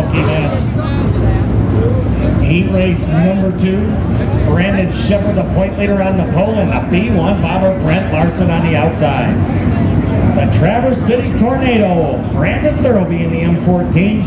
event. Heat race number two. Brandon Sheppard, the point leader on the pole, and the B1 Bobber Brent Larson on the outside. The Traverse City Tornado. Brandon Thurlby in the M14.